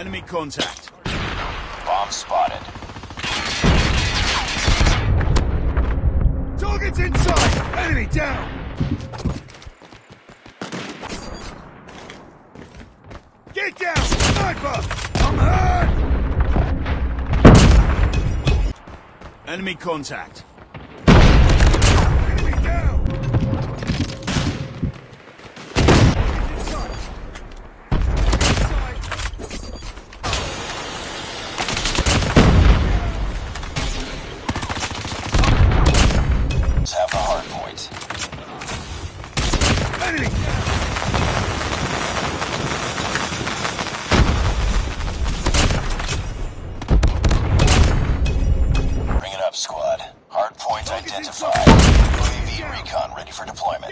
Enemy contact. Bomb spotted. Target's inside! Enemy down! Get down! Sniper! I'm hurt! Enemy contact. enemy! Bring it up, squad. Hard identified. UAV recon ready for deployment.